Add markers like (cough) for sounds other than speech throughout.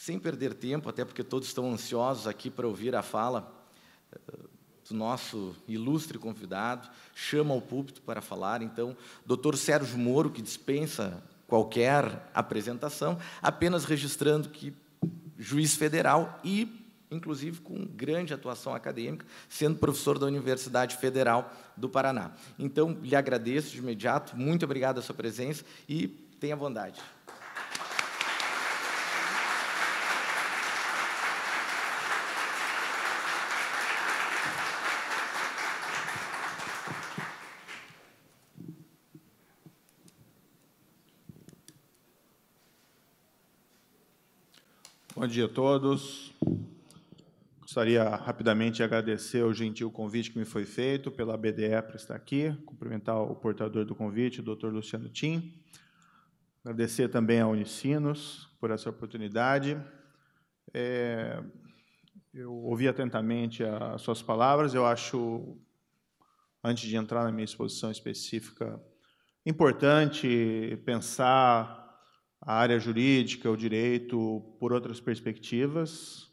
sem perder tempo, até porque todos estão ansiosos aqui para ouvir a fala eh, do nosso ilustre convidado, chama ao púlpito para falar, então, doutor Sérgio Moro, que dispensa qualquer apresentação, apenas registrando que juiz federal e inclusive com grande atuação acadêmica, sendo professor da Universidade Federal do Paraná. Então, lhe agradeço de imediato, muito obrigado a sua presença e tenha bondade. Bom dia a todos. Gostaria rapidamente de agradecer o gentil convite que me foi feito pela BDE para estar aqui, cumprimentar o portador do convite, o Dr. Luciano Tim. Agradecer também a Unicinos por essa oportunidade. É, eu ouvi atentamente as suas palavras, eu acho, antes de entrar na minha exposição específica, importante pensar a área jurídica, o direito, por outras perspectivas,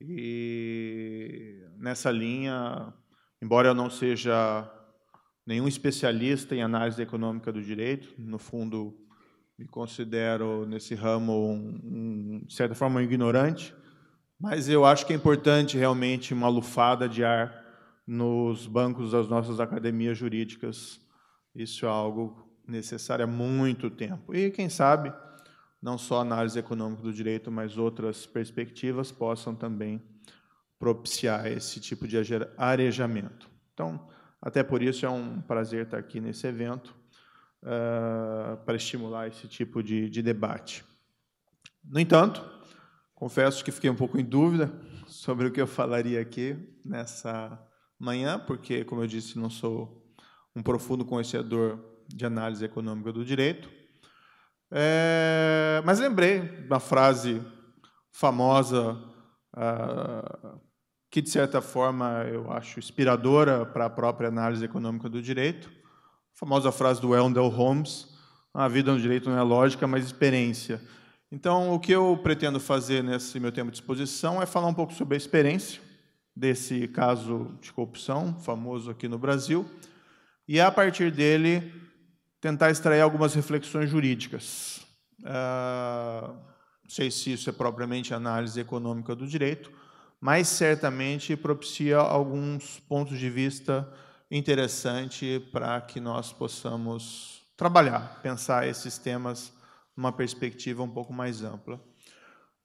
e nessa linha, embora eu não seja nenhum especialista em análise econômica do direito, no fundo me considero nesse ramo um, um, de certa forma um ignorante, mas eu acho que é importante realmente uma lufada de ar nos bancos das nossas academias jurídicas. Isso é algo necessário há muito tempo. E quem sabe não só análise econômica do direito, mas outras perspectivas possam também propiciar esse tipo de arejamento. Então, até por isso é um prazer estar aqui nesse evento uh, para estimular esse tipo de, de debate. No entanto, confesso que fiquei um pouco em dúvida sobre o que eu falaria aqui nessa manhã, porque, como eu disse, não sou um profundo conhecedor de análise econômica do direito. É, mas lembrei da frase famosa, uh, que de certa forma eu acho inspiradora para a própria análise econômica do direito, a famosa frase do Wendell Holmes: a vida no direito não é lógica, mas experiência. Então, o que eu pretendo fazer nesse meu tempo de exposição é falar um pouco sobre a experiência desse caso de corrupção famoso aqui no Brasil e, a partir dele, tentar extrair algumas reflexões jurídicas. Uh, não sei se isso é propriamente análise econômica do direito, mas certamente propicia alguns pontos de vista interessantes para que nós possamos trabalhar, pensar esses temas numa perspectiva um pouco mais ampla.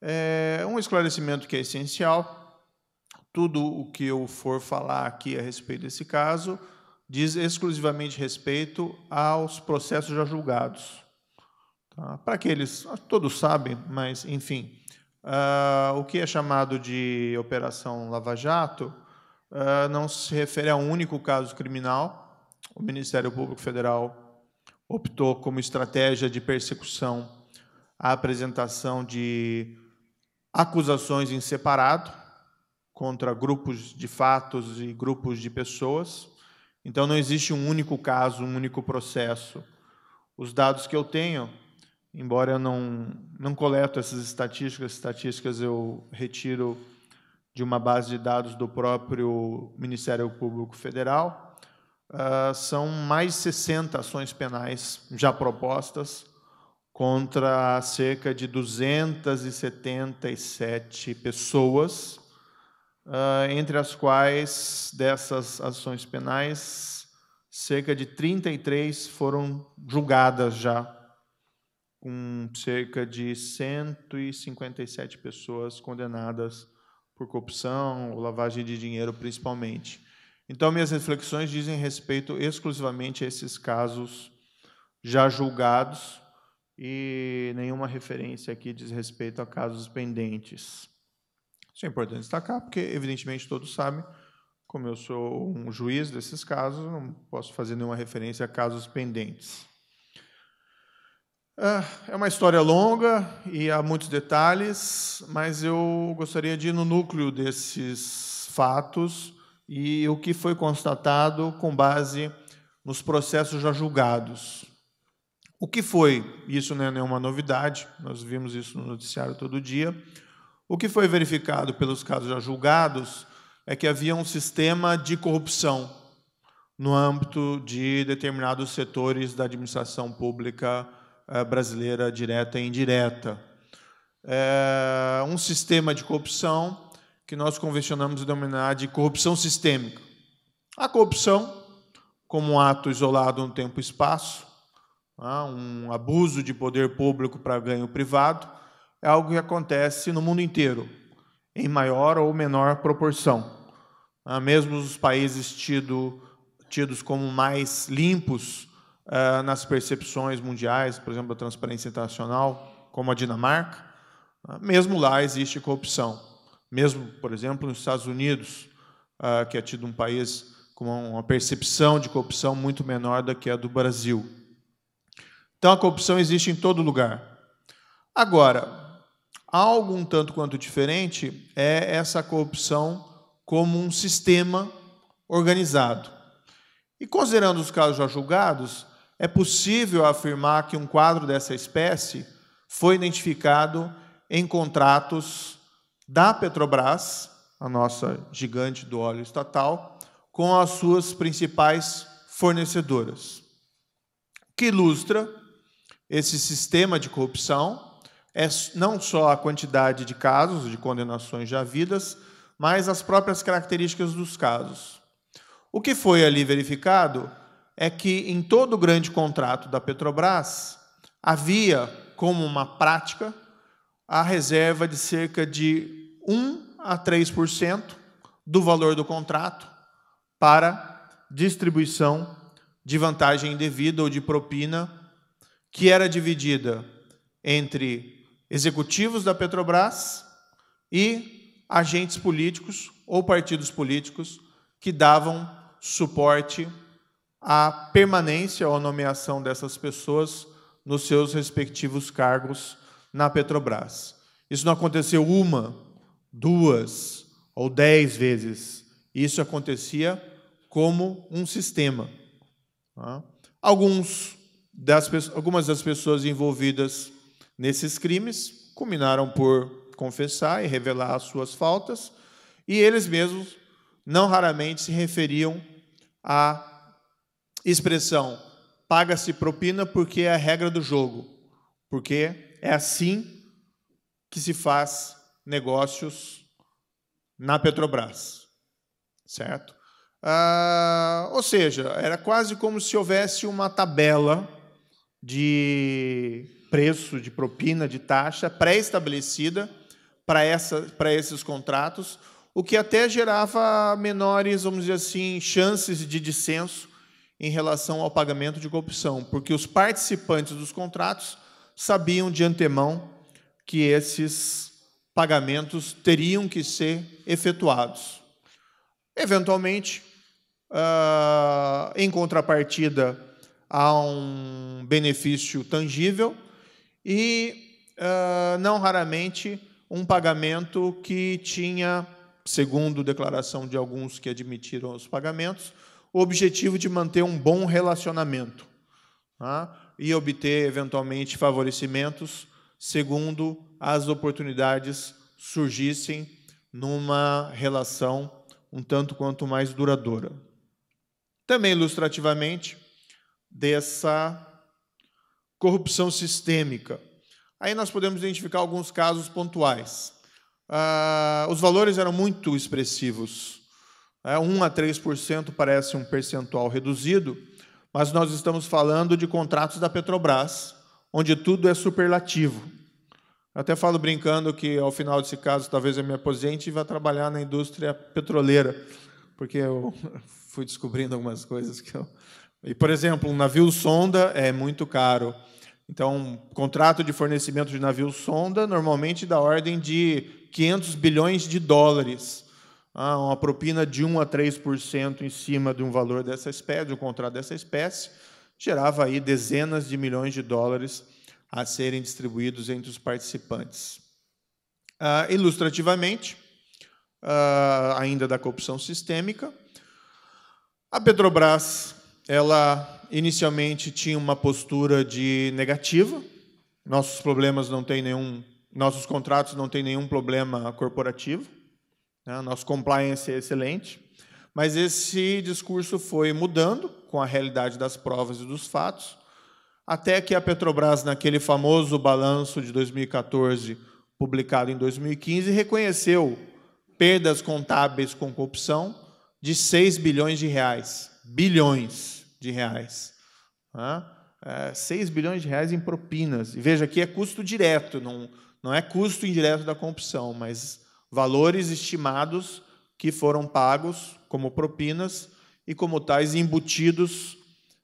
É um esclarecimento que é essencial. Tudo o que eu for falar aqui a respeito desse caso diz exclusivamente respeito aos processos já julgados. Tá? Para aqueles, todos sabem, mas, enfim, uh, o que é chamado de Operação Lava Jato uh, não se refere a um único caso criminal. O Ministério Público Federal optou como estratégia de persecução a apresentação de acusações em separado contra grupos de fatos e grupos de pessoas então não existe um único caso, um único processo. Os dados que eu tenho, embora eu não, não coleto essas estatísticas, estatísticas eu retiro de uma base de dados do próprio Ministério Público Federal, uh, são mais de 60 ações penais já propostas contra cerca de 277 pessoas uh, entre as quais dessas ações penais, cerca de 33 foram julgadas já, com cerca de 157 pessoas condenadas por corrupção ou lavagem de dinheiro, principalmente. Então, minhas reflexões dizem respeito exclusivamente a esses casos já julgados e nenhuma referência aqui diz respeito a casos pendentes. Isso é importante destacar, porque, evidentemente, todos sabem, como eu sou um juiz desses casos, não posso fazer nenhuma referência a casos pendentes. Ah, é uma história longa e há muitos detalhes, mas eu gostaria de ir no núcleo desses fatos e o que foi constatado com base nos processos já julgados. O que foi? Isso não é nenhuma novidade, nós vimos isso no noticiário todo dia O que foi verificado pelos casos já julgados é que havia um sistema de corrupção no âmbito de determinados setores da administração pública eh, brasileira, direta e indireta. É um sistema de corrupção que nós convencionamos denominar de corrupção sistêmica. A corrupção, como um ato isolado no tempo e espaço, né, um abuso de poder público para ganho privado, é algo que acontece no mundo inteiro, em maior ou menor proporção. Ah, mesmo os países tido, tidos como mais limpos ah, nas percepções mundiais, por exemplo, a transparência internacional, como a Dinamarca, ah, mesmo lá existe corrupção. Mesmo, por exemplo, nos Estados Unidos, que é tido um país com uma percepção de corrupção muito menor do que a do Brasil. Então, a corrupção existe em todo lugar. Agora, algo um tanto quanto diferente é essa corrupção como um sistema organizado. E considerando os casos já julgados, é possível afirmar que um quadro dessa espécie foi identificado em contratos da Petrobras, a nossa gigante do óleo estatal, com as suas principais fornecedoras. Que ilustra esse sistema de corrupção é não só a quantidade de casos de condenações já havidas, mas as próprias características dos casos. O que foi ali verificado é que em todo o grande contrato da Petrobras havia como uma prática a reserva de cerca de 1 a 3% do valor do contrato para distribuição de vantagem indevida ou de propina, que era dividida entre executivos da Petrobras e agentes políticos ou partidos políticos que davam suporte à permanência ou nomeação dessas pessoas nos seus respectivos cargos na Petrobras. Isso não aconteceu uma, duas ou dez vezes. Isso acontecia como um sistema. Tá? Alguns das, algumas das pessoas envolvidas nesses crimes culminaram por confessar e revelar as suas faltas, e eles mesmos não raramente se referiam à expressão paga-se propina porque é a regra do jogo, porque é assim que se faz negócios na Petrobras, certo? Ah, ou seja, era quase como se houvesse uma tabela de preço, de propina, de taxa pré-estabelecida para, esses contratos, o que até gerava menores, vamos dizer assim, chances de dissenso em relação ao pagamento de corrupção, porque os participantes dos contratos sabiam de antemão que esses pagamentos teriam que ser efetuados. Eventualmente, uh, em contrapartida, há um benefício tangível e, uh, não raramente, um pagamento que tinha, segundo declaração de alguns que admitiram os pagamentos, o objetivo de manter um bom relacionamento tá? e obter, eventualmente, favorecimentos segundo as oportunidades surgissem numa relação um tanto quanto mais duradoura. Também ilustrativamente, dessa corrupção sistêmica. Aí nós podemos identificar alguns casos pontuais. Ah, os valores eram muito expressivos. É, 1 a 3% parece um percentual reduzido, mas nós estamos falando de contratos da Petrobras, onde tudo é superlativo. Eu até falo brincando que, ao final desse caso, talvez eu me aposente e vá trabalhar na indústria petroleira, porque eu (laughs) fui descobrindo algumas coisas que eu... E, por exemplo, um navio sonda é muito caro. Então, contrato de fornecimento de navio sonda normalmente da ordem de 500 bilhões de dólares. Ah, uma propina de 1 a 3% em cima de um valor dessa espécie, de um contrato dessa espécie, gerava aí dezenas de milhões de dólares a serem distribuídos entre os participantes. Ah, ilustrativamente, ah, ainda da corrupção sistêmica, a Petrobras ela inicialmente tinha uma postura de negativa. Nossos problemas não têm nenhum nossos contratos não têm nenhum problema corporativo, né? nosso compliance é excelente, mas esse discurso foi mudando com a realidade das provas e dos fatos, até que a Petrobras, naquele famoso balanço de 2014, publicado em 2015, reconheceu perdas contábeis com corrupção de 6 bilhões de reais. Bilhões de reais. É, 6 bilhões de reais em propinas. E veja que é custo direto, não, não é custo indireto da corrupção, mas valores estimados que foram pagos como propinas e, como tais, embutidos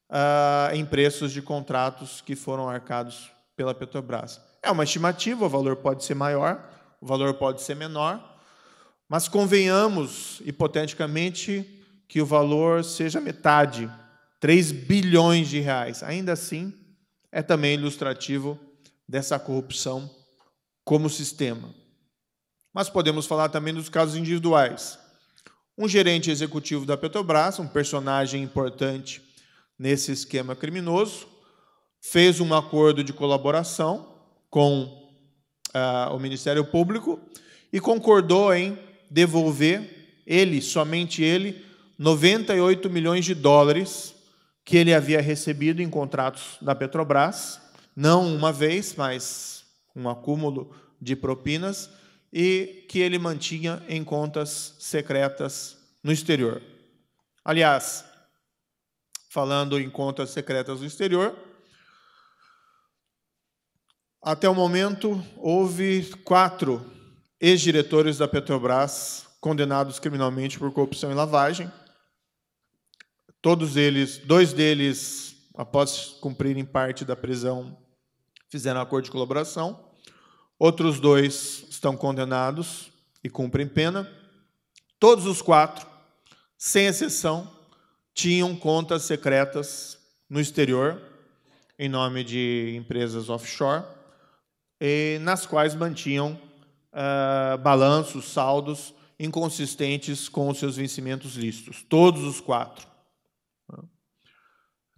ah, em preços de contratos que foram arcados pela Petrobras. É uma estimativa, o valor pode ser maior, o valor pode ser menor, mas convenhamos, hipoteticamente, que o valor seja metade, 3 bilhões de reais. Ainda assim, é também ilustrativo dessa corrupção como sistema. Mas podemos falar também dos casos individuais. Um gerente executivo da Petrobras, um personagem importante nesse esquema criminoso, fez um acordo de colaboração com uh, o Ministério Público e concordou em devolver, ele, somente ele, 98 milhões de dólares que ele havia recebido em contratos da Petrobras, não uma vez, mas um acúmulo de propinas, e que ele mantinha em contas secretas no exterior. Aliás, falando em contas secretas no exterior, até o momento houve quatro ex-diretores da Petrobras condenados criminalmente por corrupção e lavagem. Todos eles, dois deles, após cumprirem parte da prisão, fizeram acordo de colaboração. Outros dois estão condenados e cumprem pena. Todos os quatro, sem exceção, tinham contas secretas no exterior, em nome de empresas offshore, nas quais mantinham uh, balanços, saldos inconsistentes com os seus vencimentos listos, todos os quatro.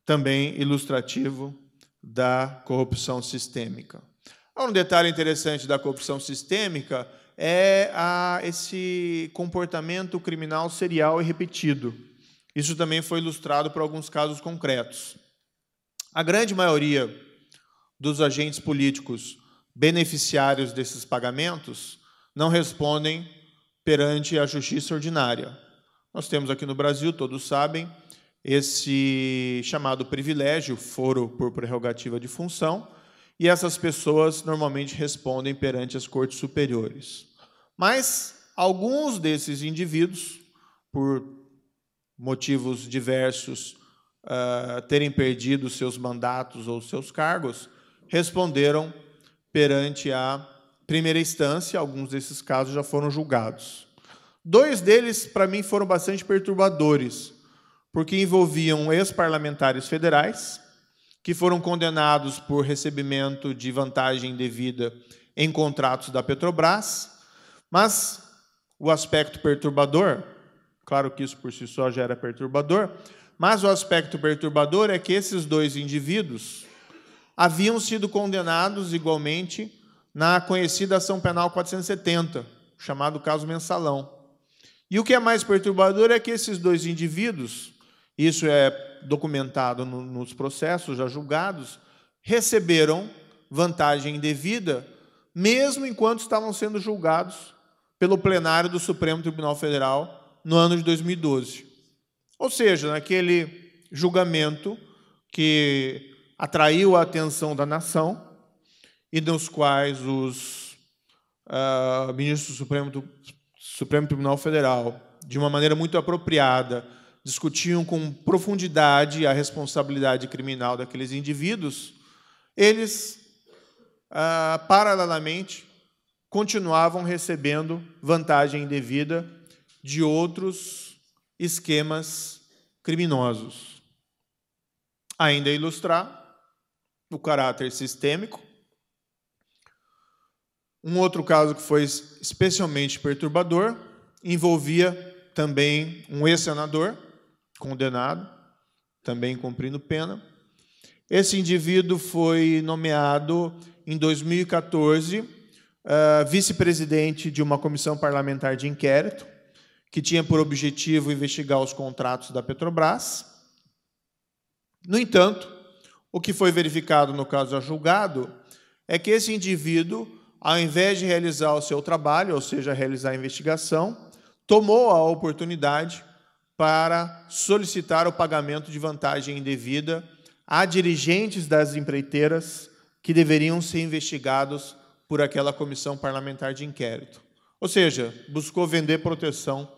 Também ilustrativo da corrupção sistêmica. Um detalhe interessante da corrupção sistêmica é a, esse comportamento criminal serial e repetido. Isso também foi ilustrado por alguns casos concretos. A grande maioria dos agentes políticos beneficiários desses pagamentos não respondem perante a justiça ordinária. Nós temos aqui no Brasil, todos sabem, esse chamado privilégio, foro por prerrogativa de função, e essas pessoas normalmente respondem perante as cortes superiores. Mas alguns desses indivíduos, por motivos diversos, uh, terem perdido seus mandatos ou seus cargos, responderam perante a primeira instância, alguns desses casos já foram julgados. Dois deles, para mim, foram bastante perturbadores, porque envolviam ex-parlamentares federais, que foram condenados por recebimento de vantagem devida em contratos da Petrobras, mas o aspecto perturbador, claro que isso por si só já era perturbador, mas o aspecto perturbador é que esses dois indivíduos haviam sido condenados igualmente na conhecida ação penal 470, chamado caso mensalão. E o que é mais perturbador é que esses dois indivíduos, isso é documentado no, nos processos já julgados, receberam vantagem indevida, mesmo enquanto estavam sendo julgados pelo plenário do Supremo Tribunal Federal no ano de 2012. Ou seja, naquele julgamento que atraiu a atenção da nação e nos quais os uh, ministros do Supremo, do Supremo Tribunal Federal, de uma maneira muito apropriada, discutiam com profundidade a responsabilidade criminal daqueles indivíduos, eles, uh, paralelamente, continuavam recebendo vantagem indevida de outros esquemas criminosos. Ainda ilustrar o caráter sistêmico. Um outro caso que foi especialmente perturbador envolvia também um ex-senador condenado, também cumprindo pena. Esse indivíduo foi nomeado em 2014 uh, vice-presidente de uma comissão parlamentar de inquérito, que tinha por objetivo investigar os contratos da Petrobras. No entanto, o que foi verificado no caso a julgado é que esse indivíduo, ao invés de realizar o seu trabalho, ou seja, realizar a investigação, tomou a oportunidade para solicitar o pagamento de vantagem indevida a dirigentes das empreiteiras que deveriam ser investigados por aquela comissão parlamentar de inquérito. Ou seja, buscou vender proteção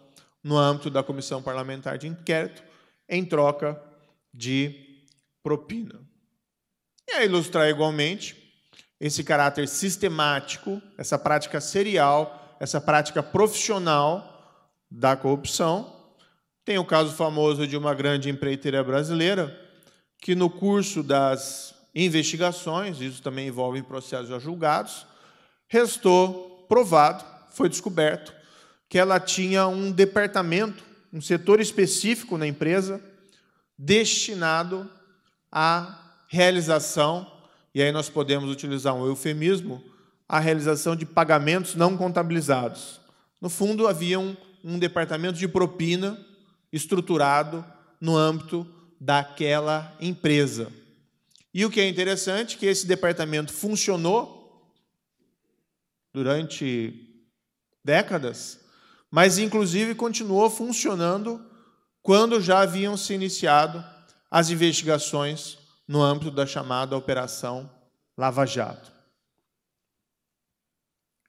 no âmbito da comissão parlamentar de inquérito em troca de propina. E a ilustrar igualmente esse caráter sistemático, essa prática serial, essa prática profissional da corrupção, tem o caso famoso de uma grande empreiteira brasileira que, no curso das investigações, isso também envolve processos já julgados, restou provado, foi descoberto, que ela tinha um departamento, um setor específico na empresa destinado à realização, e aí nós podemos utilizar um eufemismo, a realização de pagamentos não contabilizados. No fundo, havia um, um departamento de propina estruturado no âmbito daquela empresa. E o que é interessante é que esse departamento funcionou durante décadas, mas inclusive continuou funcionando quando já haviam se iniciado as investigações no âmbito da chamada Operação Lava Jato.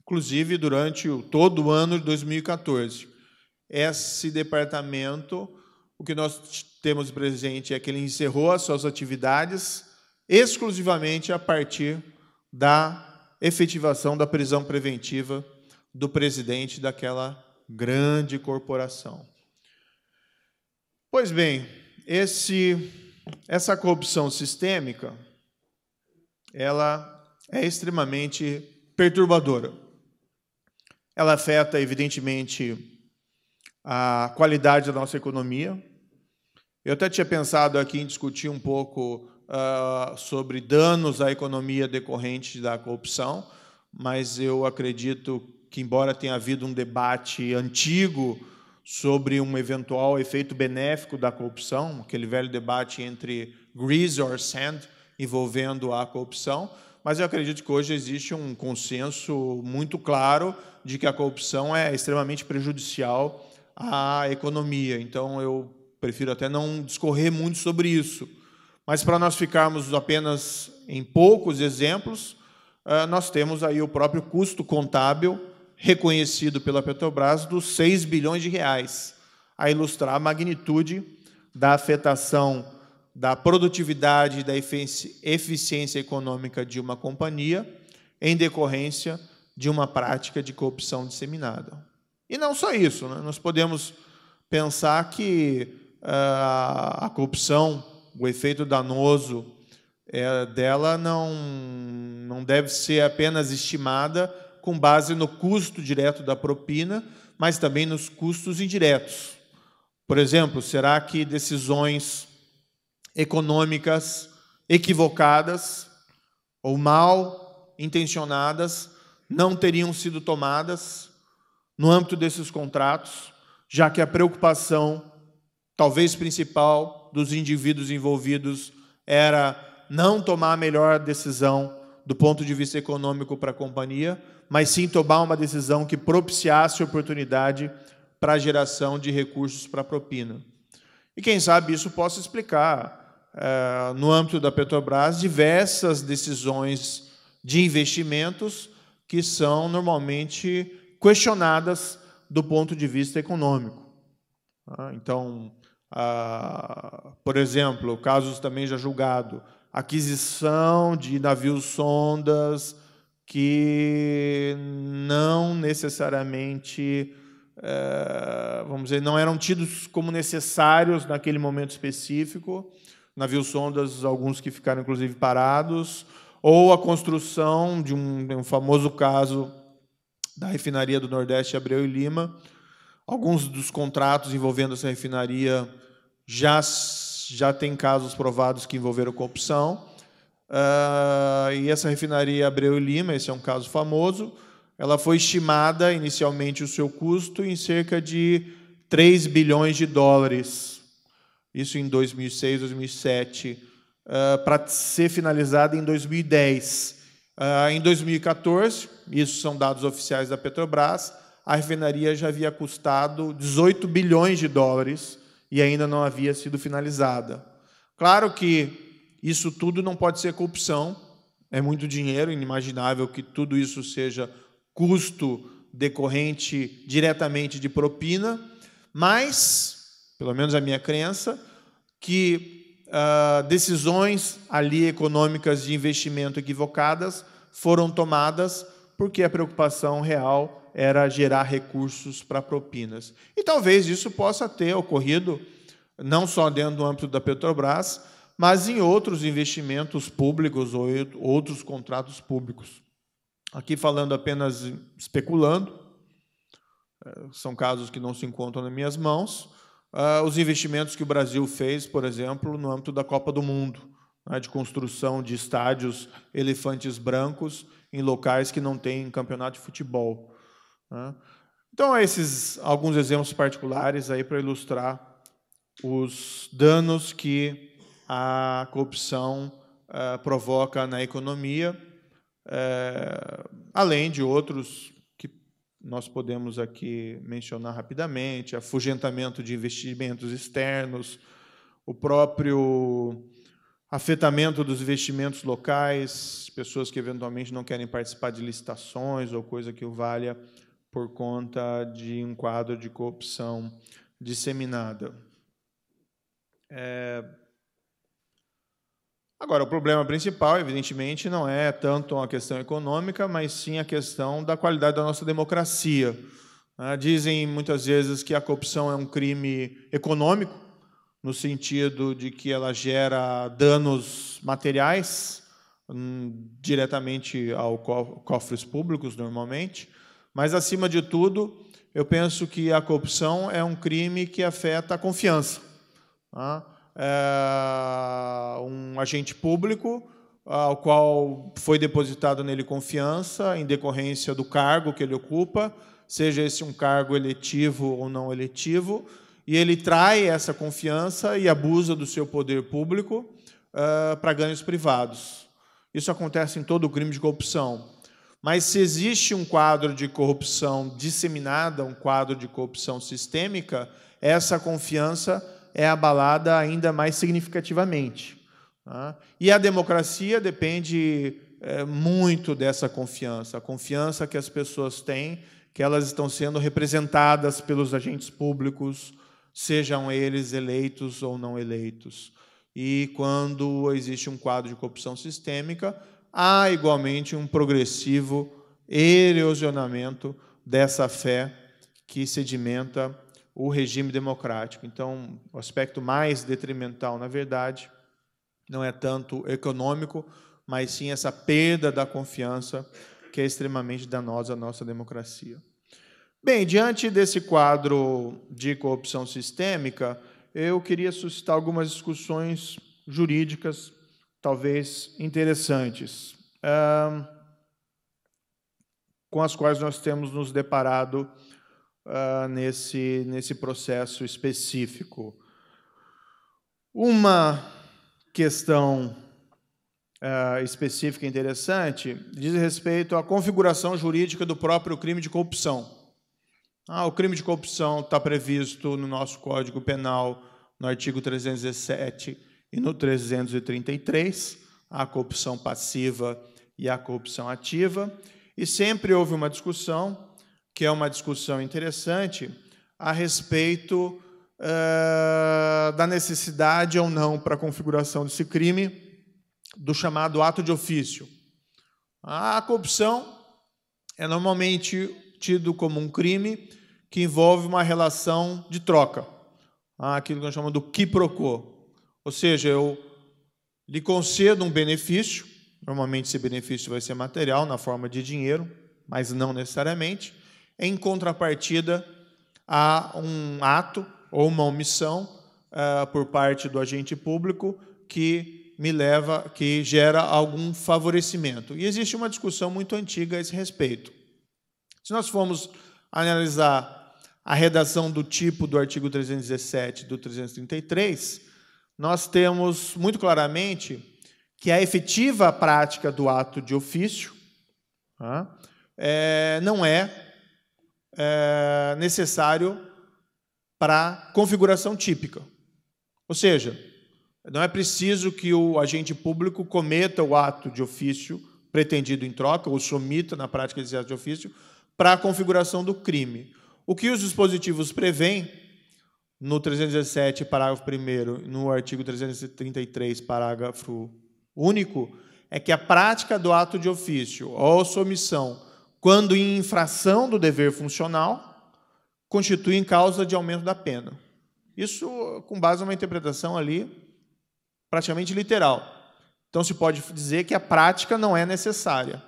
Inclusive, durante todo o ano de 2014, esse departamento, o que nós temos presente é que ele encerrou as suas atividades exclusivamente a partir da efetivação da prisão preventiva do presidente daquela grande corporação. Pois bem, esse, essa corrupção sistêmica, ela é extremamente perturbadora. Ela afeta, evidentemente, a qualidade da nossa economia. Eu até tinha pensado aqui em discutir um pouco uh, sobre danos à economia decorrentes da corrupção, mas eu acredito que, embora tenha havido um debate antigo sobre um eventual efeito benéfico da corrupção, aquele velho debate entre grease or sand envolvendo a corrupção, mas eu acredito que hoje existe um consenso muito claro de que a corrupção é extremamente prejudicial à economia. Então eu prefiro até não discorrer muito sobre isso. Mas para nós ficarmos apenas em poucos exemplos, ah, nós temos aí o próprio custo contábil reconhecido pela Petrobras dos 6 bilhões de reais, a ilustrar a magnitude da afetação da produtividade e da eficiência econômica de uma companhia em decorrência de uma prática de corrupção disseminada. E não só isso, né? nós podemos pensar que uh, a corrupção, o efeito danoso é, dela não, não deve ser apenas estimada com base no custo direto da propina, mas também nos custos indiretos. Por exemplo, será que decisões econômicas equivocadas ou mal intencionadas não teriam sido tomadas no âmbito desses contratos, já que a preocupação, talvez principal, dos indivíduos envolvidos era não tomar a melhor decisão do ponto de vista econômico para a companhia, mas sim tomar uma decisão que propiciasse oportunidade para a geração de recursos para a propina. E quem sabe isso possa explicar, é, no âmbito da Petrobras, diversas decisões de investimentos que são normalmente questionadas do ponto de vista econômico. Tá? Então, por exemplo, casos também já julgado, aquisição de navios sondas que não necessariamente, é, vamos dizer, não eram tidos como necessários naquele momento específico, navios sondas, alguns que ficaram inclusive parados, ou a construção de um, um famoso caso da refinaria do Nordeste Abreu e Lima. Alguns dos contratos envolvendo essa refinaria já já tem casos provados que envolveram corrupção. Uh, e essa refinaria Abreu e Lima, esse é um caso famoso, ela foi estimada inicialmente o seu custo em cerca de 3 bilhões de dólares. Isso em 2006, 2007, uh, para ser finalizada em 2010. Uh, em 2014, isso são dados oficiais da Petrobras, a refinaria já havia custado 18 bilhões de dólares e ainda não havia sido finalizada. Claro que isso tudo não pode ser corrupção, é muito dinheiro, inimaginável que tudo isso seja custo decorrente diretamente de propina, mas, pelo menos a minha crença, que uh, decisões ali econômicas de investimento equivocadas foram tomadas porque a preocupação real era gerar recursos para propinas. E talvez isso possa ter ocorrido não só dentro do âmbito da Petrobras, mas em outros investimentos públicos ou outros contratos públicos. Aqui falando apenas especulando, eh, são casos que não se encontram nas minhas mãos, ah, os investimentos que o Brasil fez, por exemplo, no âmbito da Copa do Mundo, né, de construção de estádios elefantes brancos em locais que não têm campeonato de futebol. Né. Então, esses alguns exemplos particulares aí para ilustrar os danos que a corrupção uh, provoca na economia, uh, além de outros nós podemos aqui mencionar rapidamente afugentamento de investimentos externos, o próprio afetamento dos investimentos locais, pessoas que eventualmente não querem participar de licitações ou coisa que o valha por conta de um quadro de corrupção disseminada. É, Agora, o problema principal, evidentemente, não é tanto a questão econômica, mas sim a questão da qualidade da nossa democracia. Ah, dizem muitas vezes que a corrupção é um crime econômico, no sentido de que ela gera danos materiais hum, diretamente aos cofres públicos, normalmente, mas, acima de tudo, eu penso que a corrupção é um crime que afeta a confiança. Tá? é, um agente público ao qual foi depositado nele confiança em decorrência do cargo que ele ocupa, seja esse um cargo eletivo ou não eletivo, e ele trai essa confiança e abusa do seu poder público uh, para ganhos privados. Isso acontece em todo o crime de corrupção. Mas se existe um quadro de corrupção disseminada, um quadro de corrupção sistêmica, essa confiança é abalada ainda mais significativamente. Tá? E a democracia depende é, muito dessa confiança, a confiança que as pessoas têm que elas estão sendo representadas pelos agentes públicos, sejam eles eleitos ou não eleitos. E quando existe um quadro de corrupção sistêmica, há igualmente um progressivo erosionamento dessa fé que sedimenta o regime democrático. Então, o aspecto mais detrimental, na verdade, não é tanto econômico, mas sim essa perda da confiança que é extremamente danosa à nossa democracia. Bem, diante desse quadro de corrupção sistêmica, eu queria suscitar algumas discussões jurídicas, talvez interessantes, com as quais nós temos nos deparado nesse, nesse processo específico. Uma questão específica interessante diz respeito à configuração jurídica do próprio crime de corrupção. Ah, o crime de corrupção está previsto no nosso Código Penal, no artigo 317 e no 333, a corrupção passiva e a corrupção ativa, e sempre houve uma discussão que é uma discussão interessante a respeito uh, da necessidade ou não para a configuração desse crime do chamado ato de ofício. A corrupção é normalmente tido como um crime que envolve uma relação de troca, aquilo que nós chamamos do quiproquo. Ou seja, eu lhe concedo um benefício, normalmente esse benefício vai ser material, na forma de dinheiro, mas não necessariamente, em contrapartida a um ato ou uma omissão uh, por parte do agente público que me leva, que gera algum favorecimento. E existe uma discussão muito antiga a esse respeito. Se nós formos analisar a redação do tipo do artigo 317 do 333, nós temos muito claramente que a efetiva prática do ato de ofício tá, é, não é, é necessário para configuração típica. Ou seja, não é preciso que o agente público cometa o ato de ofício pretendido em troca, ou somita na prática desse ato de ofício, para a configuração do crime. O que os dispositivos prevêem, no 317, parágrafo 1, no artigo 333, parágrafo único, é que a prática do ato de ofício ou somissão, quando em infração do dever funcional, constitui em causa de aumento da pena. Isso com base numa interpretação ali praticamente literal. Então se pode dizer que a prática não é necessária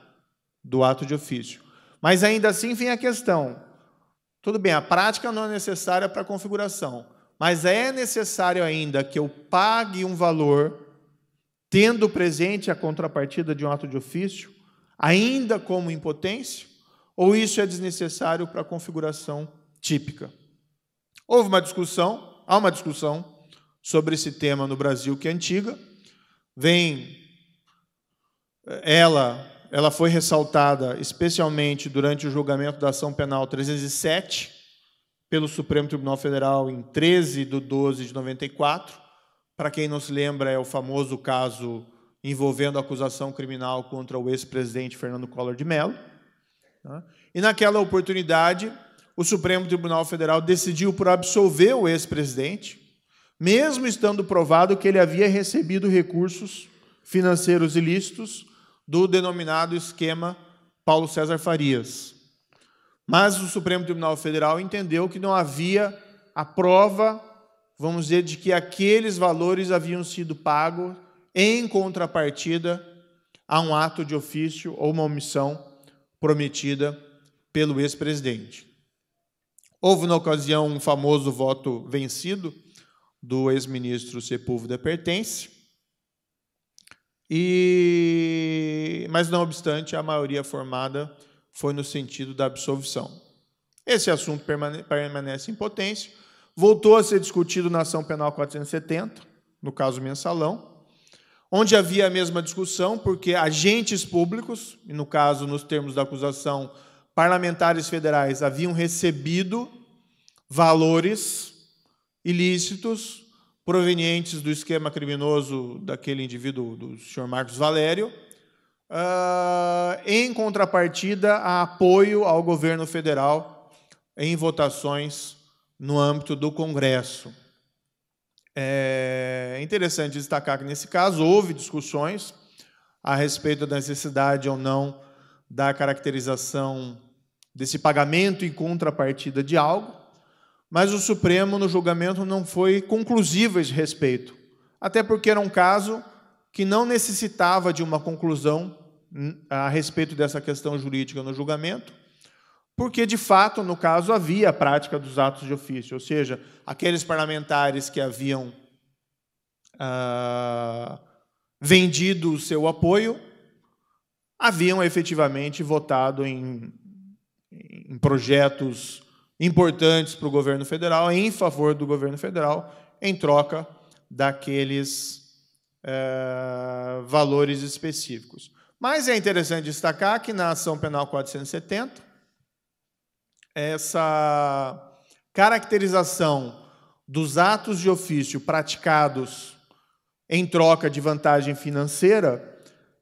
do ato de ofício. Mas ainda assim vem a questão: tudo bem, a prática não é necessária para a configuração, mas é necessário ainda que eu pague um valor, tendo presente a contrapartida de um ato de ofício, ainda como impotência, ou isso é desnecessário para a configuração típica? Houve uma discussão, há uma discussão sobre esse tema no Brasil que é antiga, vem ela ela foi ressaltada especialmente durante o julgamento da ação penal 307 pelo Supremo Tribunal Federal em 13 de 12 de 94. Para quem não se lembra, é o famoso caso envolvendo acusação criminal contra o ex-presidente Fernando Collor de Mello. Tá? E naquela oportunidade, o Supremo Tribunal Federal decidiu por absolver o ex-presidente, mesmo estando provado que ele havia recebido recursos financeiros ilícitos do denominado esquema Paulo César Farias. Mas o Supremo Tribunal Federal entendeu que não havia a prova, vamos dizer, de que aqueles valores haviam sido pagos em contrapartida a um ato de ofício ou uma omissão prometida pelo ex-presidente. Houve, na ocasião, um famoso voto vencido do ex-ministro Sepúlveda Pertence, e, mas, não obstante, a maioria formada foi no sentido da absolvição. Esse assunto permane permanece em potência, voltou a ser discutido na ação penal 470, no caso mensalão, onde havia a mesma discussão, porque agentes públicos, e no caso, nos termos da acusação, parlamentares federais haviam recebido valores ilícitos provenientes do esquema criminoso daquele indivíduo, do senhor Marcos Valério, uh, em contrapartida a apoio ao governo federal em votações no âmbito do Congresso. É interessante destacar que, nesse caso, houve discussões a respeito da necessidade ou não da caracterização desse pagamento em contrapartida de algo, mas o Supremo, no julgamento, não foi conclusivo a esse respeito, até porque era um caso que não necessitava de uma conclusão hum, a respeito dessa questão jurídica no julgamento, porque, de fato, no caso, havia a prática dos atos de ofício, ou seja, aqueles parlamentares que haviam ah, vendido o seu apoio haviam efetivamente votado em, em projetos importantes para o governo federal, em favor do governo federal, em troca daqueles é, valores específicos. Mas é interessante destacar que na ação penal 470, essa caracterização dos atos de ofício praticados em troca de vantagem financeira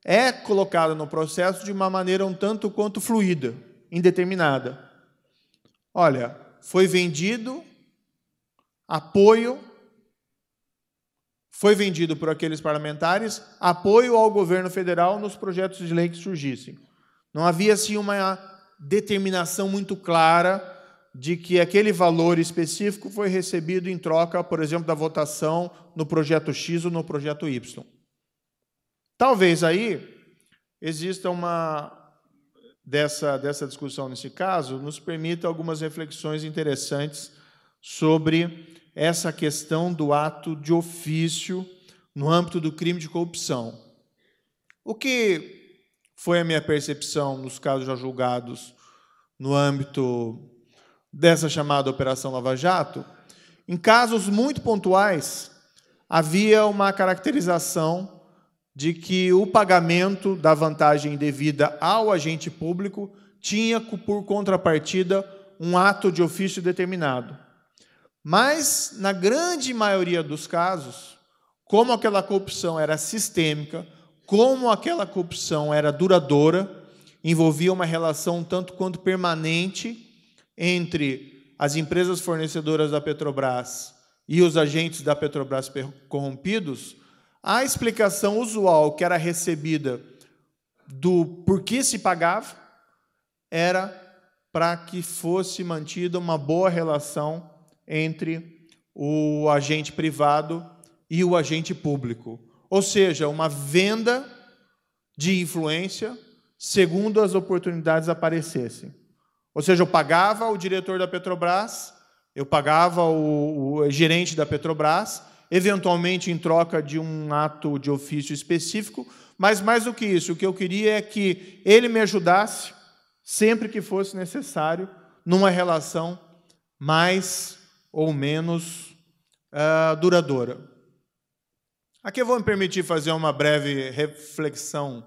é colocada no processo de uma maneira um tanto quanto fluida, indeterminada. Olha, foi vendido apoio, foi vendido por aqueles parlamentares apoio ao governo federal nos projetos de lei que surgissem. Não havia assim uma determinação muito clara de que aquele valor específico foi recebido em troca, por exemplo, da votação no projeto X ou no projeto Y. Talvez aí exista uma dessa, dessa discussão nesse caso nos permita algumas reflexões interessantes sobre essa questão do ato de ofício no âmbito do crime de corrupção. O que foi a minha percepção nos casos já julgados no âmbito dessa chamada Operação Lava Jato, em casos muito pontuais, havia uma caracterização de que o pagamento da vantagem devida ao agente público tinha por contrapartida um ato de ofício determinado. Mas, na grande maioria dos casos, como aquela corrupção era sistêmica, como aquela corrupção era duradoura, envolvia uma relação tanto quanto permanente entre as empresas fornecedoras da Petrobras e os agentes da Petrobras corrompidos, a explicação usual que era recebida do porquê se pagava era para que fosse mantida uma boa relação entre o agente privado e o agente público. Ou seja, uma venda de influência segundo as oportunidades aparecessem. Ou seja, eu pagava o diretor da Petrobras, eu pagava o, o gerente da Petrobras, eventualmente em troca de um ato de ofício específico, mas mais do que isso, o que eu queria é que ele me ajudasse sempre que fosse necessário numa relação mais ou menos uh, duradoura. Aqui eu vou me permitir fazer uma breve reflexão,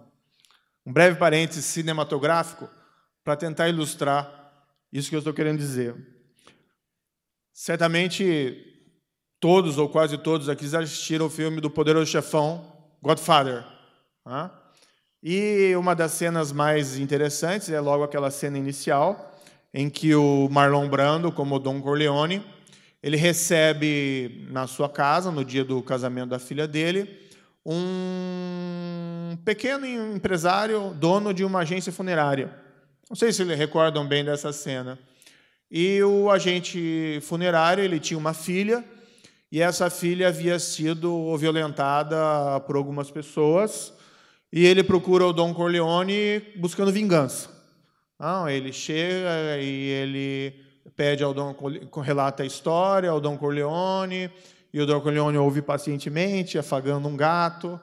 um breve parênteses cinematográfico, para tentar ilustrar isso que eu estou querendo dizer. Certamente todos ou quase todos aqui já assistiram o filme do Poderoso Chefão, Godfather. Né? E uma das cenas mais interessantes é logo aquela cena inicial, em que o Marlon Brando, como Don Corleone, ele recebe na sua casa, no dia do casamento da filha dele, um pequeno empresário, dono de uma agência funerária. Não sei se recordam bem dessa cena. E o agente funerário, ele tinha uma filha, e essa filha havia sido violentada por algumas pessoas, e ele procura o Dom Corleone buscando vingança. Não, ele chega e ele pede ao Dom relata a história ao Dom Corleone, e o Dom Corleone ouve pacientemente, afagando um gato.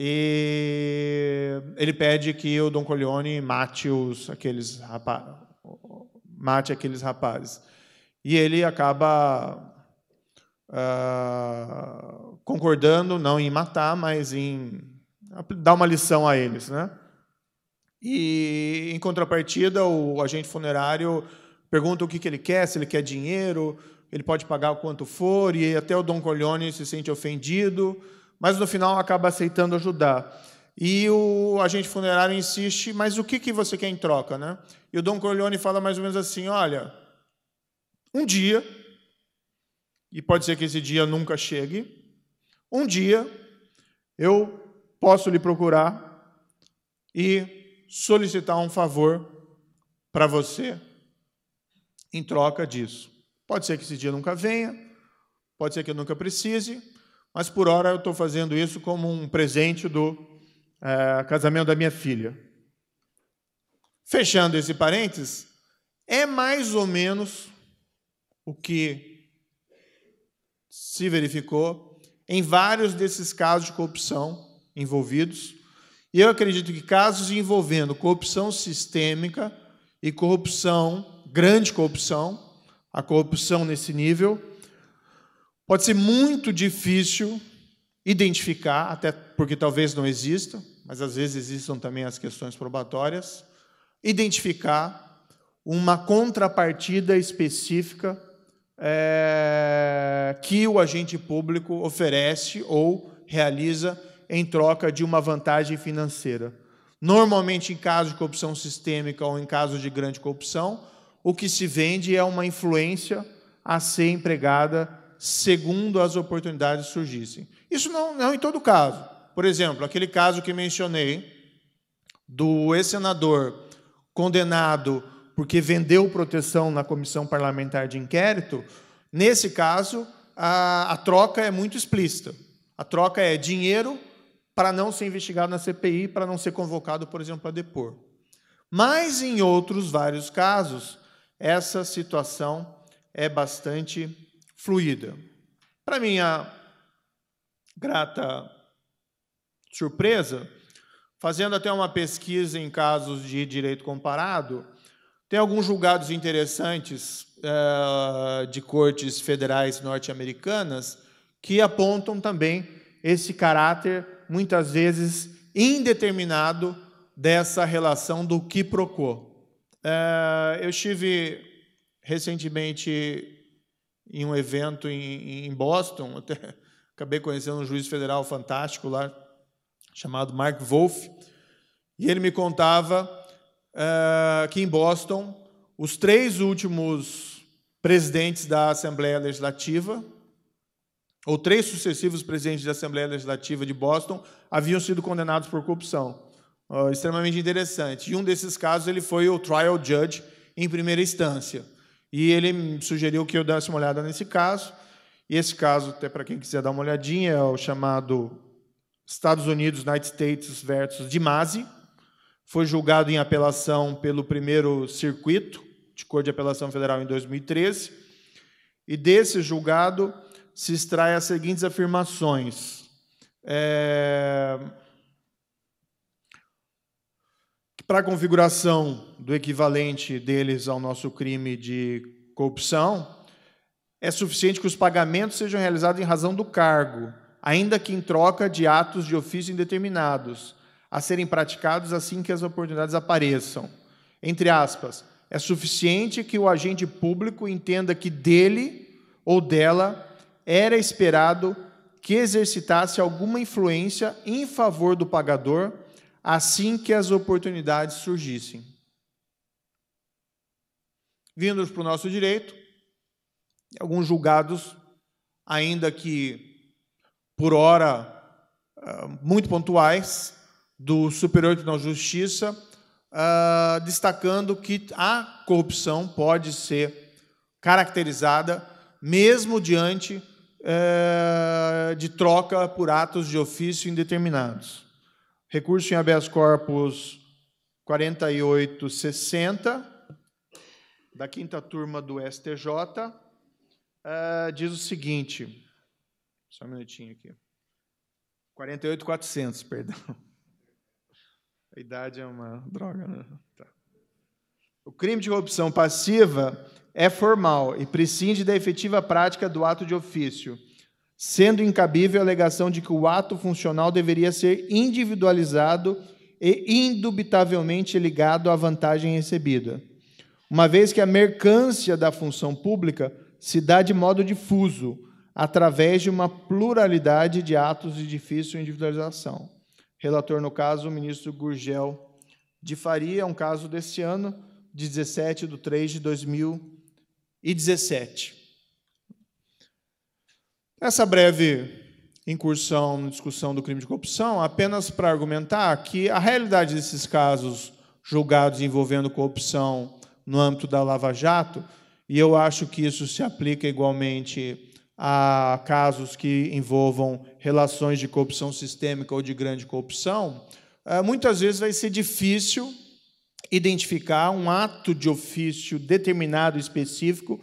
E ele pede que o Don Corleone mate os aqueles mate aqueles rapazes. E ele acaba uh, concordando não em matar, mas em dar uma lição a eles, né? E em contrapartida, o agente funerário pergunta o que, que ele quer, se ele quer dinheiro, ele pode pagar o quanto for, e até o Don Corleone se sente ofendido mas no final acaba aceitando ajudar. E o agente funerário insiste, mas o que, que você quer em troca? Né? E o Dom Corleone fala mais ou menos assim: olha, um dia, e pode ser que esse dia nunca chegue, um dia eu posso lhe procurar e solicitar um favor para você em troca disso. Pode ser que esse dia nunca venha, pode ser que eu nunca precise, mas por hora eu estou fazendo isso como um presente do é, casamento da minha filha. Fechando esse parênteses, é mais ou menos o que se verificou em vários desses casos de corrupção envolvidos. E eu acredito que casos envolvendo corrupção sistêmica e corrupção, grande corrupção, a corrupção nesse nível, Pode ser muito difícil identificar, até porque talvez não exista, mas às vezes existam também as questões probatórias, identificar uma contrapartida específica é, que o agente público oferece ou realiza em troca de uma vantagem financeira. Normalmente, em caso de corrupção sistêmica ou em caso de grande corrupção, o que se vende é uma influência a ser empregada segundo as oportunidades surgissem. Isso não, não em todo caso. Por exemplo, aquele caso que mencionei do ex-senador condenado porque vendeu proteção na comissão parlamentar de inquérito, nesse caso, a, a troca é muito explícita. A troca é dinheiro para não ser investigado na CPI, para não ser convocado, por exemplo, a depor. Mas em outros vários casos, essa situação é bastante fluida. Para minha grata surpresa, fazendo até uma pesquisa em casos de direito comparado, Tem alguns julgados interessantes uh, de cortes federais norte-americanas que apontam também esse caráter, muitas vezes indeterminado, dessa relação do que procou. Uh, eu estive recentemente em um evento em, em Boston, (laughs) até acabei conhecendo um juiz federal fantástico lá, chamado Mark Wolf, e ele me contava uh, que em Boston, os três últimos presidentes da Assembleia Legislativa, ou três sucessivos presidentes da Assembleia Legislativa de Boston, haviam sido condenados por corrupção. Uh, extremamente interessante. E um desses casos ele foi o trial judge em primeira instância. E ele sugeriu que eu desse uma olhada nesse caso. E esse caso, até para quem quiser dar uma olhadinha, é o chamado Estados Unidos, United States versus Dimasi. Foi julgado em apelação pelo primeiro circuito de Corte de Apelação Federal em 2013. E desse julgado se extrai as seguintes afirmações. É... Para a configuração do equivalente deles ao nosso crime de corrupção, é suficiente que os pagamentos sejam realizados em razão do cargo, ainda que em troca de atos de ofício indeterminados, a serem praticados assim que as oportunidades apareçam. Entre aspas, é suficiente que o agente público entenda que dele ou dela era esperado que exercitasse alguma influência em favor do pagador assim que as oportunidades surgissem. Vindos para o nosso direito, alguns julgados, ainda que por hora ah, muito pontuais, do Superior Tribunal de Justiça, uh, destacando que a corrupção pode ser caracterizada mesmo diante uh, de troca por atos de ofício indeterminados. Recurso em habeas corpus 4860, da quinta turma do STJ, eh, diz o seguinte. Só um minutinho aqui. 48400, perdão. A idade é uma droga, né? Tá. O crime de corrupção passiva é formal e prescinde da efetiva prática do ato de ofício sendo incabível a alegação de que o ato funcional deveria ser individualizado e indubitavelmente ligado à vantagem recebida, uma vez que a mercância da função pública se dá de modo difuso, através de uma pluralidade de atos de difícil individualização. Relator, no caso, o ministro Gurgel de Faria, é um caso desse ano, 17 de 3 de 2017. Essa breve incursão na discussão do crime de corrupção, apenas para argumentar que a realidade desses casos julgados envolvendo corrupção no âmbito da Lava Jato, e eu acho que isso se aplica igualmente a casos que envolvam relações de corrupção sistêmica ou de grande corrupção, eh, muitas vezes vai ser difícil identificar um ato de ofício determinado específico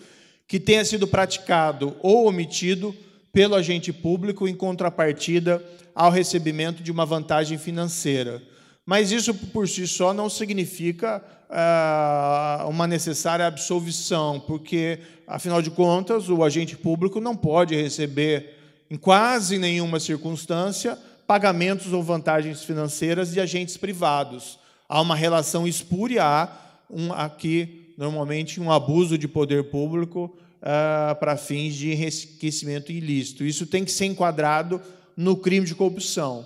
que tenha sido praticado ou omitido pelo agente público em contrapartida ao recebimento de uma vantagem financeira. Mas isso por si só não significa ah, uma necessária absolvição, porque, afinal de contas, o agente público não pode receber, em quase nenhuma circunstância, pagamentos ou vantagens financeiras de agentes privados. Há uma relação espúria, há um, aqui, normalmente, um abuso de poder público uh, para fins de enriquecimento ilícito. Isso tem que ser enquadrado no crime de corrupção.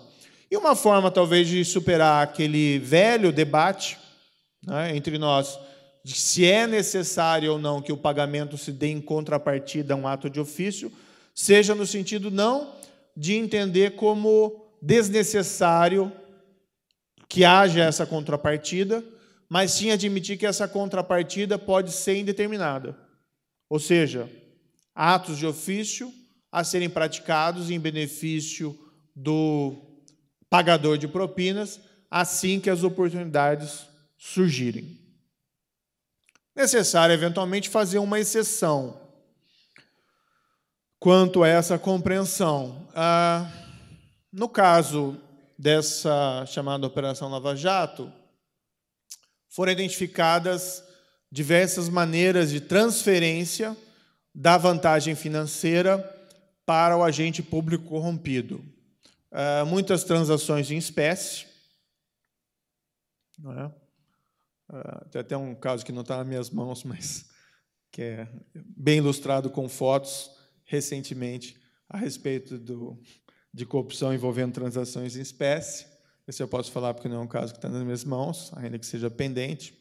E uma forma, talvez, de superar aquele velho debate né, entre nós de se é necessário ou não que o pagamento se dê em contrapartida a um ato de ofício, seja no sentido não de entender como desnecessário que haja essa contrapartida, mas sim admitir que essa contrapartida pode ser indeterminada. Ou seja, atos de ofício a serem praticados em benefício do pagador de propinas assim que as oportunidades surgirem. Necessário, eventualmente, fazer uma exceção quanto a essa compreensão. Ah, no caso dessa chamada Operação Lava Jato, foram identificadas diversas maneiras de transferência da vantagem financeira para o agente público corrompido. Uh, muitas transações em espécie. É? uh, tem até um caso que não está nas minhas mãos, mas que é bem ilustrado com fotos recentemente a respeito do, de corrupção envolvendo transações em espécie. Esse eu posso falar porque não é um caso que está nas minhas mãos, ainda que seja pendente.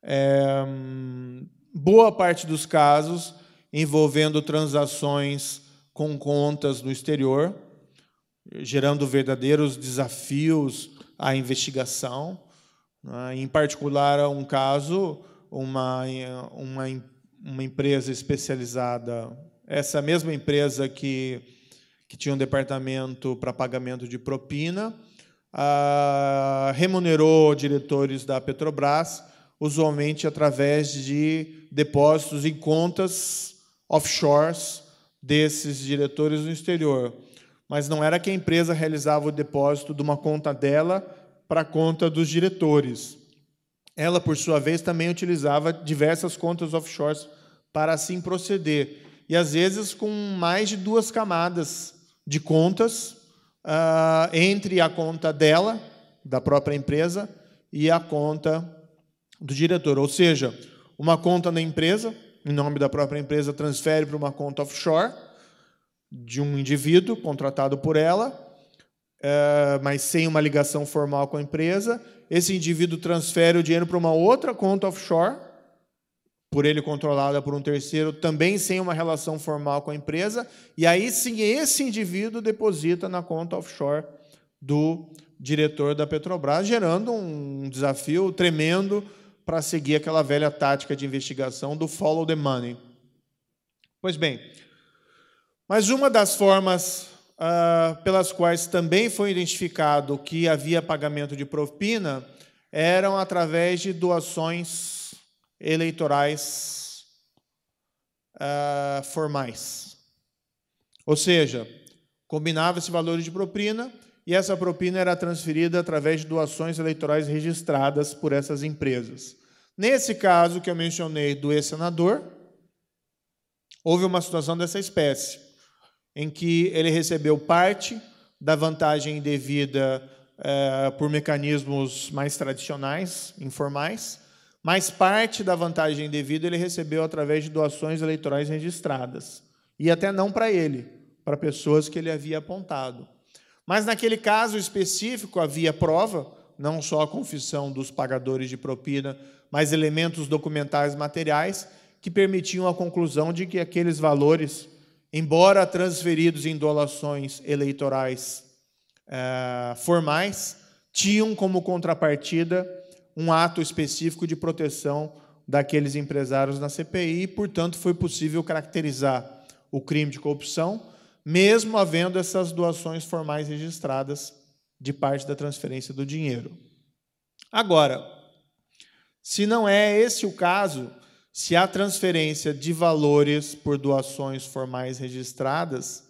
É, boa parte dos casos envolvendo transações com contas no exterior, gerando verdadeiros desafios à investigação. Né? Em particular, um caso, uma, uma, uma empresa especializada, essa mesma empresa que, que tinha um departamento para pagamento de propina, ah, remunerou diretores da Petrobras, usualmente através de depósitos em contas offshores desses diretores no exterior. Mas não era que a empresa realizava o depósito de uma conta dela para a conta dos diretores. Ela, por sua vez, também utilizava diversas contas offshores para assim proceder. E às vezes com mais de duas camadas de contas uh, entre a conta dela, da própria empresa, e a conta do diretor. Ou seja, uma conta na empresa, em nome da própria empresa, transfere para uma conta offshore de um indivíduo contratado por ela, uh, mas sem uma ligação formal com a empresa. Esse indivíduo transfere o dinheiro para uma outra conta offshore por ele controlada por um terceiro, também sem uma relação formal com a empresa, e aí sim esse indivíduo deposita na conta offshore do diretor da Petrobras, gerando um desafio tremendo para seguir aquela velha tática de investigação do follow the money. Pois bem, mas uma das formas uh, pelas quais também foi identificado que havia pagamento de propina eram através de doações eleitorais uh, formais. Ou seja, combinava-se valores de propina e essa propina era transferida através de doações eleitorais registradas por essas empresas. Nesse caso que eu mencionei do ex-senador, houve uma situação dessa espécie, em que ele recebeu parte da vantagem devida eh, por mecanismos mais tradicionais, informais, mas parte da vantagem devida ele recebeu através de doações eleitorais registradas. E até não para ele, para pessoas que ele havia apontado. Mas naquele caso específico havia prova, não só a confissão dos pagadores de propina, mas elementos documentais materiais que permitiam a conclusão de que aqueles valores, embora transferidos em doações eleitorais eh, formais, tinham como contrapartida um ato específico de proteção daqueles empresários na CPI e, portanto, foi possível caracterizar o crime de corrupção, mesmo havendo essas doações formais registradas de parte da transferência do dinheiro. Agora, se não é esse o caso, se há transferência de valores por doações formais registradas,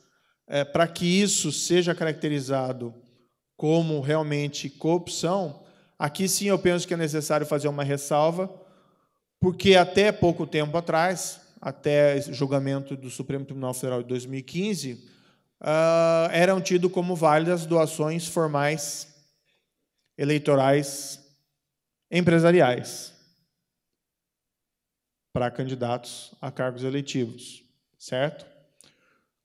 é, para que isso seja caracterizado como realmente corrupção, Aqui sim eu penso que é necessário fazer uma ressalva, porque até pouco tempo atrás, até julgamento do Supremo Tribunal Federal de 2015, uh, ah, eram tidos como válidas doações formais eleitorais empresariais para candidatos a cargos eletivos, certo?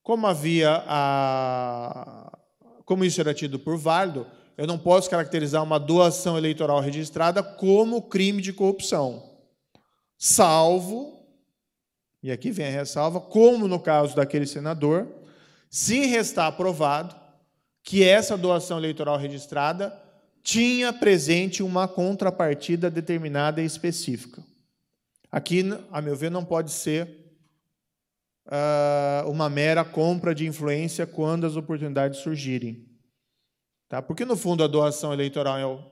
Como havia a como isso era tido por válido, eu não posso caracterizar uma doação eleitoral registrada como crime de corrupção, salvo, e aqui vem a ressalva, como no caso daquele senador, se restar aprovado que essa doação eleitoral registrada tinha presente uma contrapartida determinada e específica. Aqui, a meu ver, não pode ser uh, uma mera compra de influência quando as oportunidades surgirem. Tá? Porque, no fundo, a doação eleitoral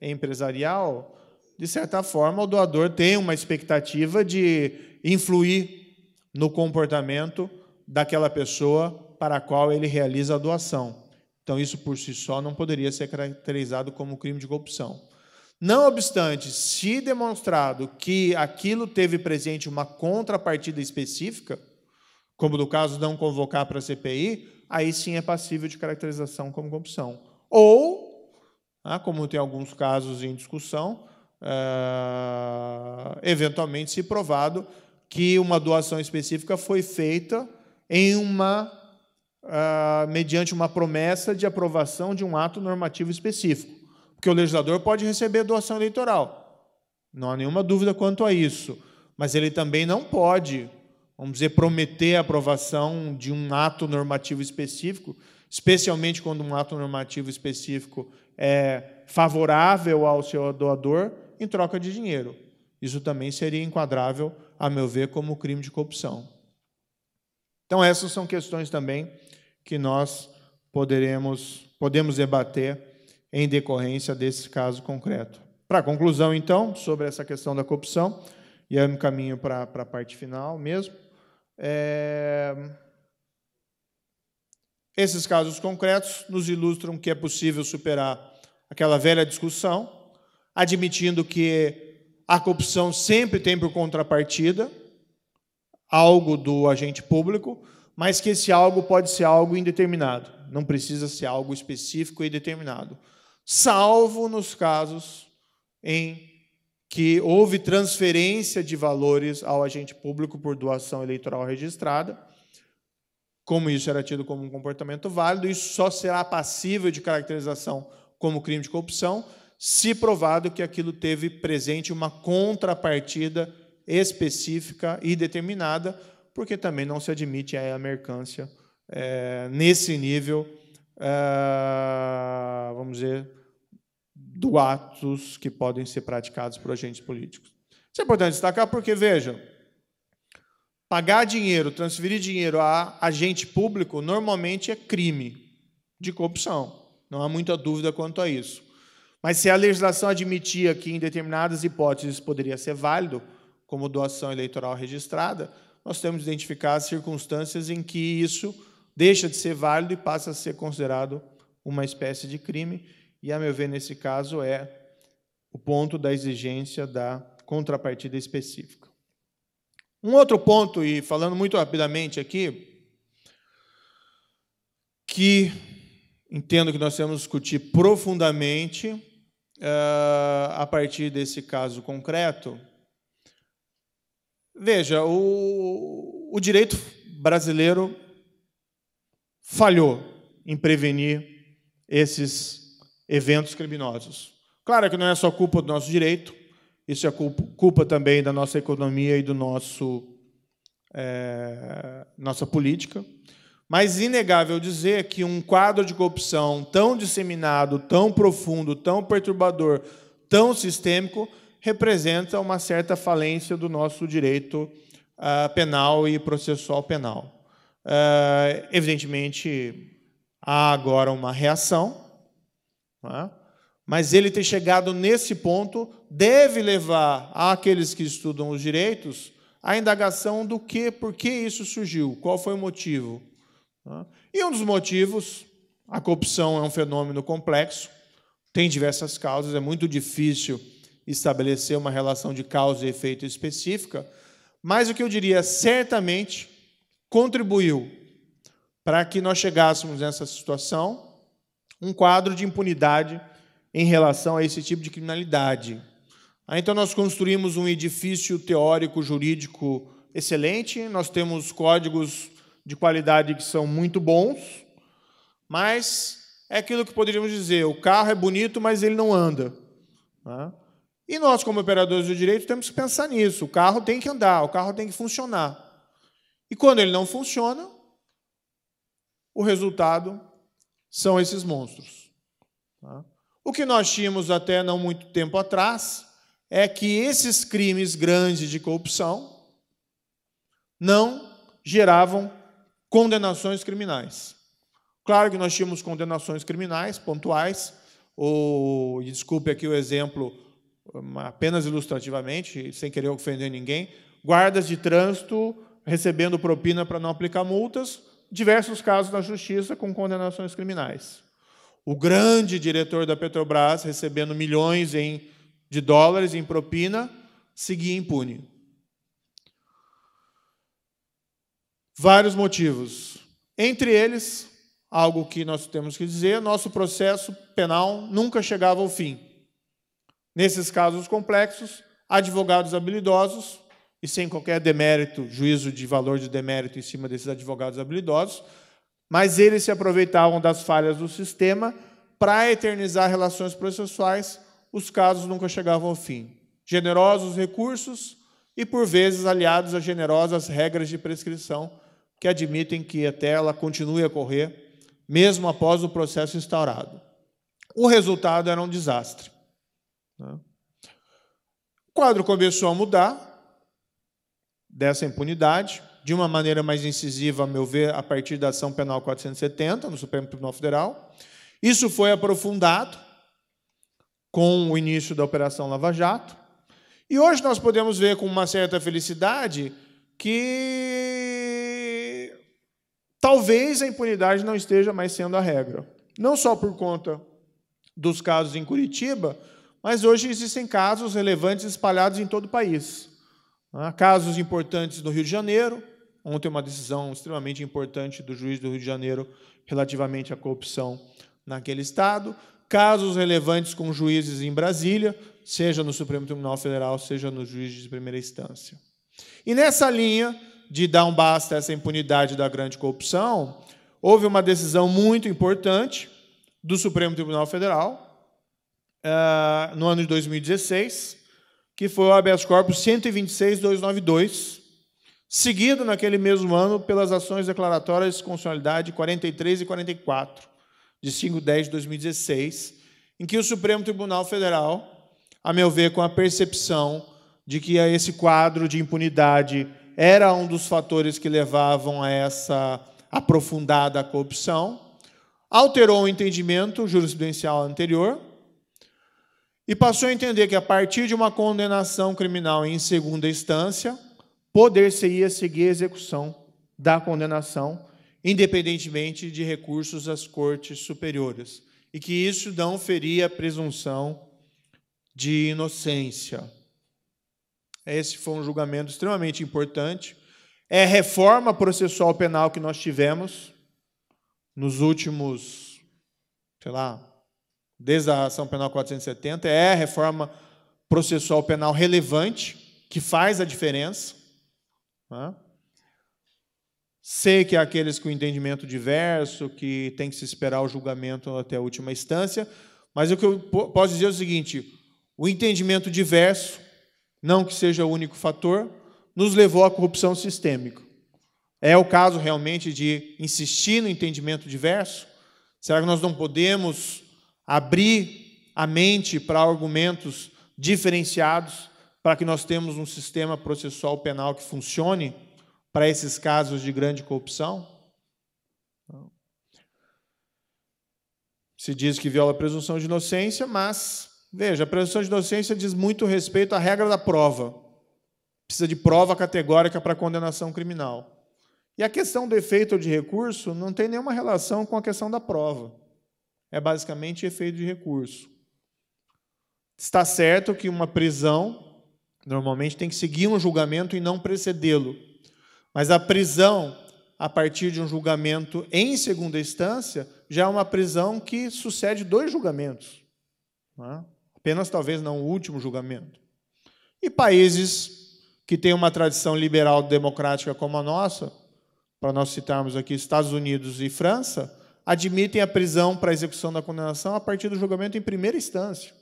é empresarial, de certa forma, o doador tem uma expectativa de influir no comportamento daquela pessoa para a qual ele realiza a doação. Então, isso por si só não poderia ser caracterizado como crime de corrupção. Não obstante, se demonstrado que aquilo teve presente uma contrapartida específica, como no caso não convocar para a CPI, aí sim é passível de caracterização como corrupção. Ou, ah, como tem alguns casos em discussão, é, eventualmente se provado que uma doação específica foi feita em uma uh, mediante uma promessa de aprovação de um ato normativo específico. Porque o legislador pode receber doação eleitoral. Não há nenhuma dúvida quanto a isso. Mas ele também não pode, vamos dizer, prometer a aprovação de um ato normativo específico, especialmente quando um ato normativo específico é favorável ao seu doador, em troca de dinheiro. Isso também seria enquadrável, a meu ver, como crime de corrupção. Então, essas são questões também que nós poderemos, podemos debater em decorrência desse caso concreto. Para conclusão, então, sobre essa questão da corrupção, e aí eu me caminho para, para a parte final mesmo, é... esses casos concretos nos ilustram que é possível superar aquela velha discussão, admitindo que a corrupção sempre tem por contrapartida algo do agente público, mas que esse algo pode ser algo indeterminado, não precisa ser algo específico e determinado salvo nos casos em que houve transferência de valores ao agente público por doação eleitoral registrada. Como isso era tido como um comportamento válido, isso só será passível de caracterização como crime de corrupção se provado que aquilo teve presente uma contrapartida específica e determinada, porque também não se admite a mercância é, nesse nível uh, vamos dizer, do atos que podem ser praticados por agentes políticos. Isso é importante destacar porque, vejam, pagar dinheiro, transferir dinheiro a agente público, normalmente é crime de corrupção. Não há muita dúvida quanto a isso. Mas se a legislação admitia que em determinadas hipóteses poderia ser válido, como doação eleitoral registrada, nós temos de identificar as circunstâncias em que isso deixa de ser válido e passa a ser considerado uma espécie de crime, e, a meu ver, nesse caso, é o ponto da exigência da contrapartida específica. Um outro ponto, e falando muito rapidamente aqui, que entendo que nós temos que discutir profundamente uh, a partir desse caso concreto. Veja, o, o direito brasileiro falhou em prevenir esses eventos criminosos. Claro que não é só culpa do nosso direito, isso é culpa, também da nossa economia e do nosso é, nossa política. Mas inegável dizer que um quadro de corrupção tão disseminado, tão profundo, tão perturbador, tão sistêmico, representa uma certa falência do nosso direito uh, penal e processual penal. Uh, evidentemente, há agora uma reação, é? Mas ele ter chegado nesse ponto deve levar àqueles que estudam os direitos à indagação do que, por que isso surgiu, qual foi o motivo. É? E um dos motivos, a corrupção é um fenômeno complexo, tem diversas causas, é muito difícil estabelecer uma relação de causa e efeito específica, mas o que eu diria certamente contribuiu para que nós chegássemos nessa situação, um quadro de impunidade em relação a esse tipo de criminalidade. Então, nós construímos um edifício teórico, jurídico excelente, nós temos códigos de qualidade que são muito bons, mas é aquilo que poderíamos dizer: o carro é bonito, mas ele não anda. Né? E nós, como operadores do direito, temos que pensar nisso. O carro tem que andar, o carro tem que funcionar. E quando ele não funciona, o resultado são esses monstros. Tá? O que nós tínhamos até não muito tempo atrás é que esses crimes grandes de corrupção não geravam condenações criminais. Claro que nós tínhamos condenações criminais pontuais, ou, desculpe aqui o exemplo apenas ilustrativamente, sem querer ofender ninguém, guardas de trânsito recebendo propina para não aplicar multas, diversos casos na justiça com condenações criminais. O grande diretor da Petrobras recebendo milhões em de dólares em propina seguia impune. Vários motivos. Entre eles, algo que nós temos que dizer, nosso processo penal nunca chegava ao fim. Nesses casos complexos, advogados habilidosos, e sem qualquer demérito, juízo de valor de demérito em cima desses advogados habilidosos, mas eles se aproveitavam das falhas do sistema para eternizar relações processuais, os casos nunca chegavam ao fim. Generosos recursos e, por vezes, aliados a generosas regras de prescrição que admitem que a tela continue a correr, mesmo após o processo instaurado. O resultado era um desastre. Né? O quadro começou a mudar dessa impunidade, de uma maneira mais incisiva, a meu ver, a partir da ação penal 470 no Supremo Tribunal Federal. Isso foi aprofundado com o início da Operação Lava Jato. E hoje nós podemos ver com uma certa felicidade que talvez a impunidade não esteja mais sendo a regra. Não só por conta dos casos em Curitiba, mas hoje existem casos relevantes espalhados em todo o país. Casos importantes no Rio de Janeiro. Ontem, uma decisão extremamente importante do juiz do Rio de Janeiro relativamente à corrupção naquele estado. Casos relevantes com juízes em Brasília, seja no Supremo Tribunal Federal, seja nos juízes de primeira instância. E nessa linha de dar um basta a essa impunidade da grande corrupção, houve uma decisão muito importante do Supremo Tribunal Federal, uh, no ano de 2016, que foi o habeas corpus 126.292, seguido naquele mesmo ano pelas ações declaratórias de constitucionalidade 43 e 44, de 5 de 10 de 2016, em que o Supremo Tribunal Federal, a meu ver, com a percepção de que esse quadro de impunidade era um dos fatores que levavam a essa aprofundada corrupção, alterou o entendimento jurisprudencial anterior e passou a entender que, a partir de uma condenação criminal em segunda instância, poder-se-ia seguir a execução da condenação, independentemente de recursos às cortes superiores, e que isso não feria a presunção de inocência. Esse foi um julgamento extremamente importante. É reforma processual penal que nós tivemos nos últimos, sei lá, desde a ação penal 470, é a reforma processual penal relevante, que faz a diferença. Né? Sei que há aqueles com entendimento diverso, que tem que se esperar o julgamento até a última instância, mas o que eu posso dizer é o seguinte: o entendimento diverso, não que seja o único fator, nos levou à corrupção sistêmica. É o caso realmente de insistir no entendimento diverso? Será que nós não podemos abrir a mente para argumentos diferenciados, para que nós temos um sistema processual penal que funcione para esses casos de grande corrupção? Se diz que viola a presunção de inocência, mas, veja, a presunção de inocência diz muito respeito à regra da prova. Precisa de prova categórica para condenação criminal. E a questão do efeito de recurso não tem nenhuma relação com a questão da prova é basicamente efeito de recurso. Está certo que uma prisão normalmente tem que seguir um julgamento e não precedê-lo. Mas a prisão a partir de um julgamento em segunda instância já é uma prisão que sucede dois julgamentos. É? Apenas talvez não o último julgamento. E países que têm uma tradição liberal democrática como a nossa, para nós citarmos aqui Estados Unidos e França, admitem a prisão para a execução da condenação a partir do julgamento em primeira instância.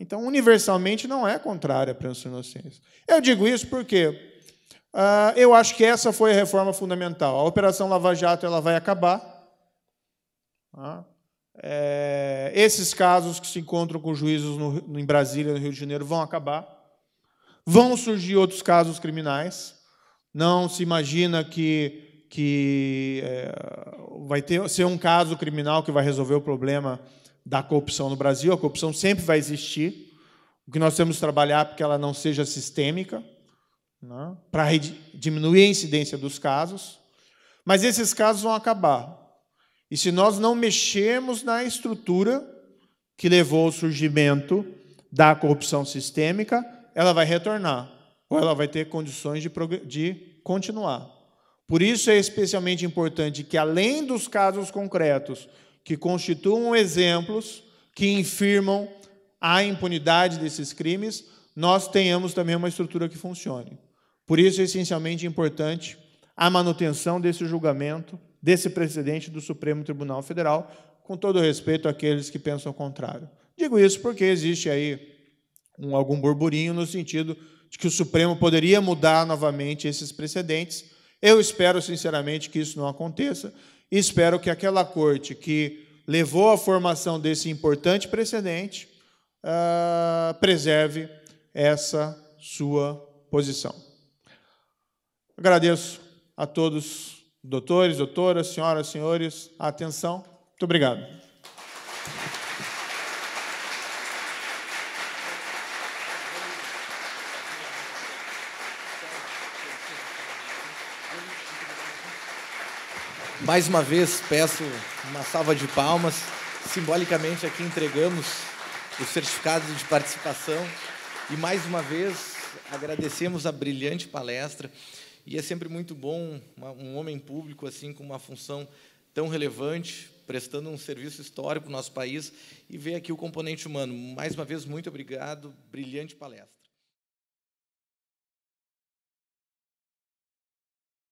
Então, universalmente, não é contrária à presunção de inocência. Eu digo isso porque uh, eu acho que essa foi a reforma fundamental. A Operação Lava Jato ela vai acabar. Uh, é, esses casos que se encontram com juízos no, em Brasília, no Rio de Janeiro, vão acabar. Vão surgir outros casos criminais. Não se imagina que que é, vai ter, ser um caso criminal que vai resolver o problema da corrupção no Brasil. A corrupção sempre vai existir. O que nós temos que trabalhar é que ela não seja sistêmica, né, para diminuir a incidência dos casos. Mas esses casos vão acabar. E se nós não mexermos na estrutura que levou ao surgimento da corrupção sistêmica, ela vai retornar, ou ela vai ter condições de, de continuar. Por isso é especialmente importante que, além dos casos concretos que constituam exemplos que infirmam a impunidade desses crimes, nós tenhamos também uma estrutura que funcione. Por isso é essencialmente importante a manutenção desse julgamento, desse precedente do Supremo Tribunal Federal, com todo respeito àqueles que pensam o contrário. Digo isso porque existe aí um, algum burburinho no sentido de que o Supremo poderia mudar novamente esses precedentes. Eu espero, sinceramente, que isso não aconteça espero que aquela corte que levou à formação desse importante precedente uh, preserve essa sua posição. Agradeço a todos, doutores, doutoras, senhoras, senhores, a atenção. Muito obrigado. Mais uma vez, peço uma salva de palmas. Simbolicamente, aqui entregamos o certificado de participação. E, mais uma vez, agradecemos a brilhante palestra. E é sempre muito bom um homem público assim com uma função tão relevante, prestando um serviço histórico para o nosso país, e ver aqui o componente humano. Mais uma vez, muito obrigado. Brilhante palestra.